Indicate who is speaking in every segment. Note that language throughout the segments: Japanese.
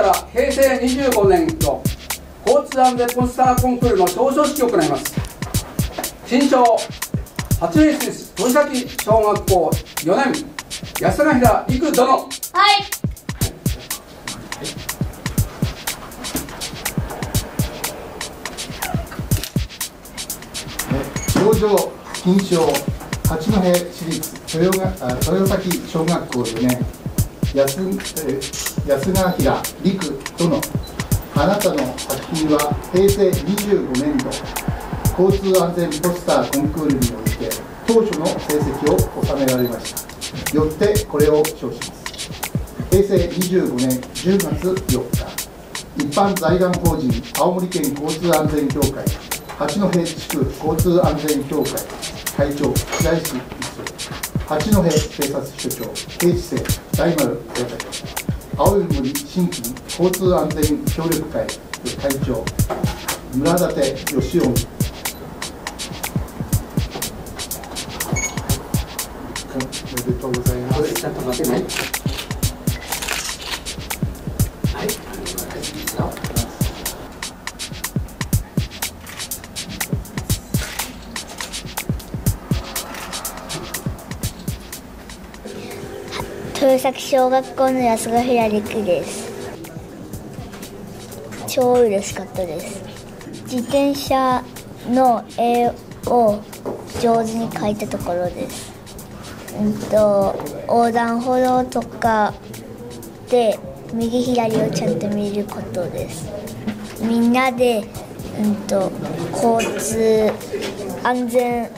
Speaker 1: から平成25年度交通安全ポスターコンクールの表彰式を行います。身長8年生です鳥崎小学校4年安永平陸殿
Speaker 2: はい。
Speaker 3: 表情金賞八戸市立豊豊崎小学校4年安安川平陸殿あなたの作品は平成25年度交通安全ポスターコンクールにおいて当初の成績を収められました。よってこれを称します平成25年10月4日一般財団法人青森県交通安全協会八戸地区交通安全協会会長白石八戸警察署長刑事生大丸親方青い森新規交通安全協力会会長村立義臣おめでとうございます
Speaker 2: 豊崎小学校の安賀平陸です。超嬉しかったです。自転車の絵を上手に描いたところです。うんと横断歩道とかで右左をちゃんと見ることです。みんなで、うん、と交通安全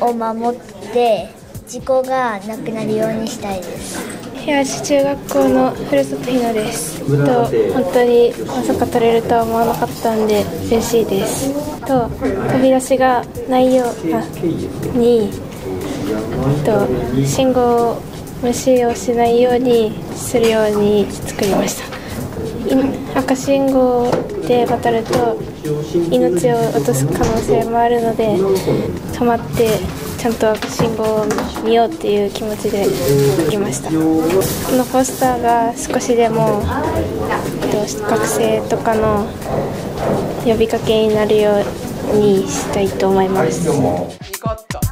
Speaker 2: を守って事故がなくなるようにしたいです
Speaker 4: 東中学校のふるさとひなです。と本当にまさか取れるとは思わなかったんで嬉しいです。と飛び出しがないようにと信号無視をしないようにするように作りました。赤信号で渡ると命を落とす可能性もあるので止まってちゃんと信号を見ようっていう気持ちで行きました。このポスターが少しでもえっと学生とかの呼びかけになるようにしたいと思います。
Speaker 1: 2個あった